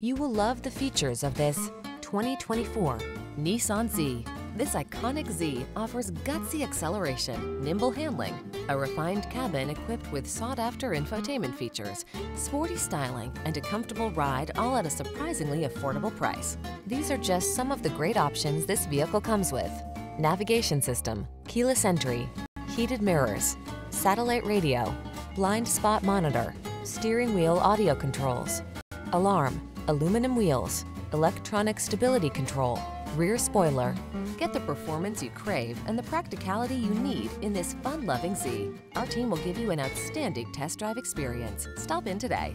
You will love the features of this 2024 Nissan Z. This iconic Z offers gutsy acceleration, nimble handling, a refined cabin equipped with sought-after infotainment features, sporty styling, and a comfortable ride all at a surprisingly affordable price. These are just some of the great options this vehicle comes with. Navigation system, keyless entry, heated mirrors, satellite radio, blind spot monitor, steering wheel audio controls, alarm, aluminum wheels, electronic stability control, rear spoiler. Get the performance you crave and the practicality you need in this fun-loving Z. Our team will give you an outstanding test drive experience. Stop in today.